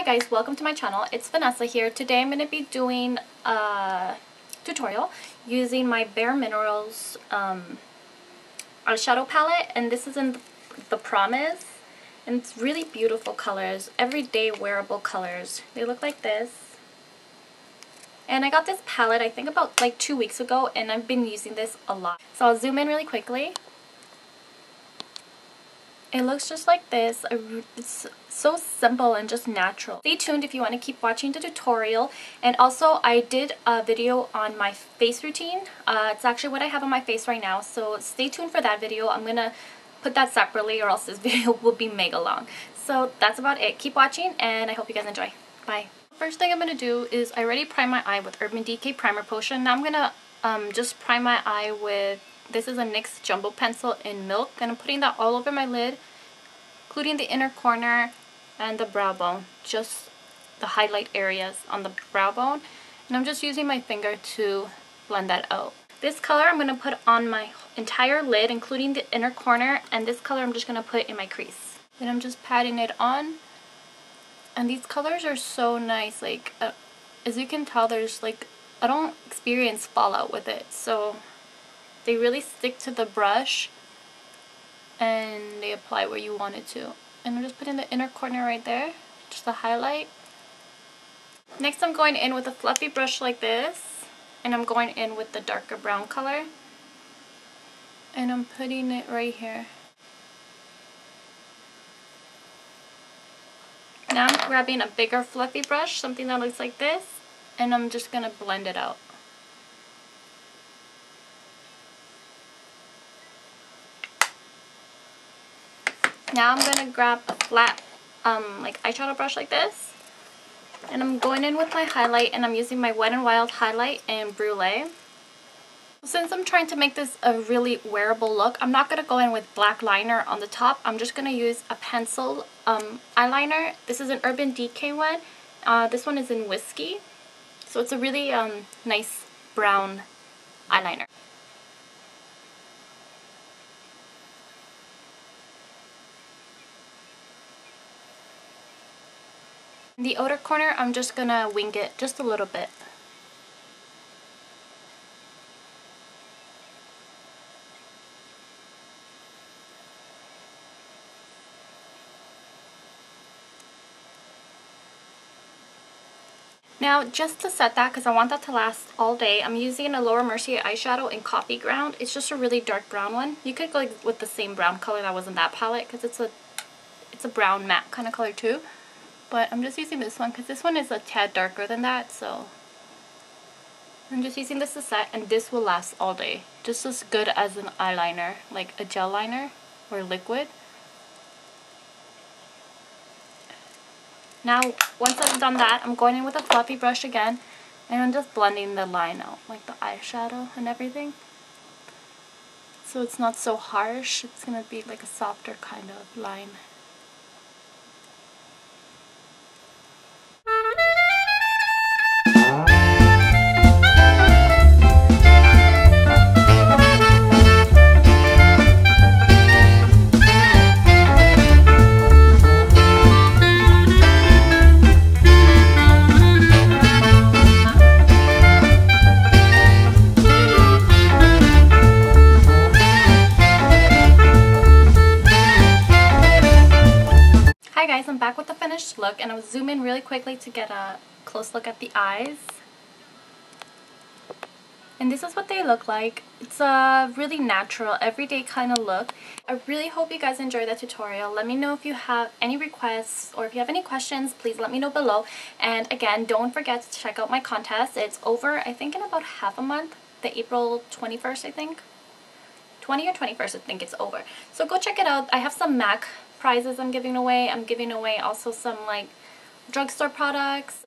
Hi guys, welcome to my channel. It's Vanessa here. Today I'm going to be doing a tutorial using my Bare Minerals um, eyeshadow palette and this is in the Promise and it's really beautiful colors, everyday wearable colors. They look like this. And I got this palette I think about like two weeks ago and I've been using this a lot. So I'll zoom in really quickly. It looks just like this. It's so simple and just natural. Stay tuned if you want to keep watching the tutorial. And also, I did a video on my face routine. Uh, it's actually what I have on my face right now. So stay tuned for that video. I'm going to put that separately or else this video will be mega long. So that's about it. Keep watching and I hope you guys enjoy. Bye. First thing I'm going to do is I already primed my eye with Urban Decay Primer Potion. Now I'm going to um, just prime my eye with this is a NYX Jumbo Pencil in Milk and I'm putting that all over my lid, including the inner corner and the brow bone, just the highlight areas on the brow bone. And I'm just using my finger to blend that out. This color I'm going to put on my entire lid, including the inner corner, and this color I'm just going to put in my crease. And I'm just patting it on. And these colors are so nice, like, uh, as you can tell, there's like, I don't experience fallout with it, so they really stick to the brush and they apply where you want it to. And I'm just putting the inner corner right there, just a highlight. Next I'm going in with a fluffy brush like this, and I'm going in with the darker brown color. And I'm putting it right here. Now I'm grabbing a bigger fluffy brush, something that looks like this, and I'm just going to blend it out. Now I'm going to grab a flat um, like eyeshadow brush like this. And I'm going in with my highlight and I'm using my Wet n Wild highlight in Brulee. Since I'm trying to make this a really wearable look, I'm not going to go in with black liner on the top. I'm just going to use a pencil um, eyeliner. This is an Urban Decay one. Uh, this one is in Whiskey. So it's a really um, nice brown eyeliner. In the outer corner, I'm just gonna wing it just a little bit. Now, just to set that, because I want that to last all day, I'm using a Laura Mercier eyeshadow in Coffee Ground. It's just a really dark brown one. You could go with the same brown color that was in that palette, because it's a, it's a brown matte kind of color too. But I'm just using this one because this one is a tad darker than that, so I'm just using this to set and this will last all day. Just as good as an eyeliner, like a gel liner or liquid. Now, once I've done that, I'm going in with a fluffy brush again and I'm just blending the line out, like the eyeshadow and everything. So it's not so harsh, it's going to be like a softer kind of line. Guys, I'm back with the finished look and I'll zoom in really quickly to get a close look at the eyes. And this is what they look like. It's a really natural, everyday kind of look. I really hope you guys enjoyed the tutorial. Let me know if you have any requests or if you have any questions, please let me know below. And again, don't forget to check out my contest. It's over, I think, in about half a month. The April 21st, I think. 20 or 21st, I think it's over. So go check it out. I have some MAC prizes I'm giving away. I'm giving away also some like drugstore products.